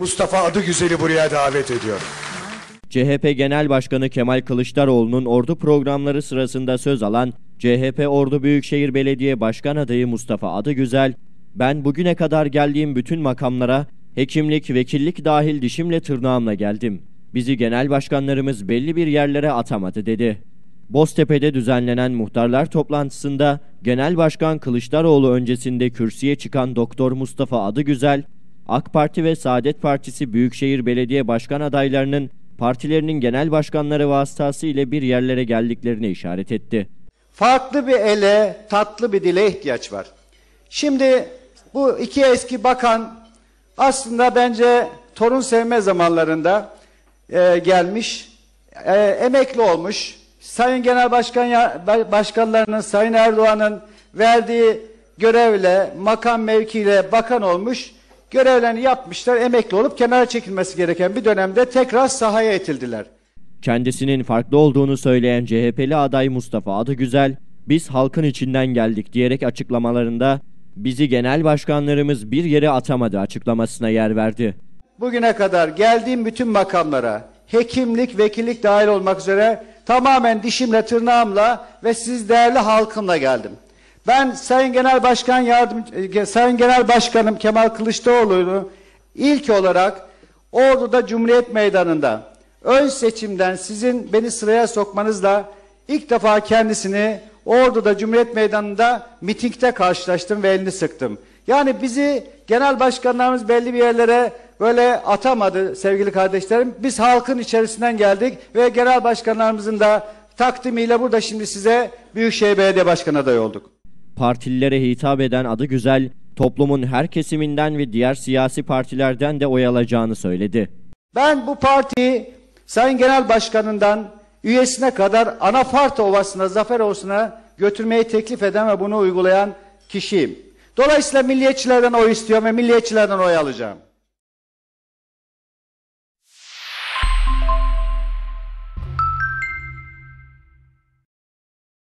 Mustafa Adıgüzel'i buraya davet ediyorum. CHP Genel Başkanı Kemal Kılıçdaroğlu'nun ordu programları sırasında söz alan CHP Ordu Büyükşehir Belediye Başkan adayı Mustafa Adıgüzel, ben bugüne kadar geldiğim bütün makamlara hekimlik, vekillik dahil dişimle tırnağımla geldim. Bizi genel başkanlarımız belli bir yerlere atamadı dedi. Boztepe'de düzenlenen muhtarlar toplantısında Genel Başkan Kılıçdaroğlu öncesinde kürsüye çıkan Doktor Mustafa Adıgüzel, AK Parti ve Saadet Partisi Büyükşehir Belediye Başkan adaylarının partilerinin genel başkanları vasıtasıyla bir yerlere geldiklerine işaret etti. farklı bir ele, tatlı bir dile ihtiyaç var. Şimdi bu iki eski bakan aslında bence torun sevme zamanlarında e, gelmiş, e, emekli olmuş. Sayın Genel Başkan ya- ba- Başkanlarının, Sayın Erdoğan'ın verdiği görevle, makam mevkiyle bakan olmuş. Görevlerini yapmışlar, emekli olup kenara çekilmesi gereken bir dönemde tekrar sahaya itildiler. Kendisinin farklı olduğunu söyleyen CHP'li aday Mustafa Adıgüzel, biz halkın içinden geldik diyerek açıklamalarında bizi genel başkanlarımız bir yere atamadı açıklamasına yer verdi. Bugüne kadar geldiğim bütün makamlara, hekimlik, vekillik dahil olmak üzere tamamen dişimle, tırnağımla ve siz değerli halkımla geldim. Ben Sayın Genel Başkan yardım e, Sayın Genel Başkanım Kemal Kılıçdaroğlu'nu ilk olarak Ordu'da Cumhuriyet Meydanı'nda ön seçimden sizin beni sıraya sokmanızla ilk defa kendisini Ordu'da Cumhuriyet Meydanı'nda mitingde karşılaştım ve elini sıktım. Yani bizi genel başkanlarımız belli bir yerlere böyle atamadı sevgili kardeşlerim. Biz halkın içerisinden geldik ve genel başkanlarımızın da takdimiyle burada şimdi size Büyükşehir Belediye Başkanı adayı olduk. Partililere hitap eden Adıgüzel, toplumun her kesiminden ve diğer siyasi partilerden de oy alacağını söyledi. Ben bu partiyi Sayın Genel Başkanı'ndan üyesine kadar Anafarta Ovası'na, Zafer Ovası'na götürmeyi teklif eden ve bunu uygulayan kişiyim. Dolayısıyla milliyetçilerden oy istiyorum ve milliyetçilerden oy alacağım.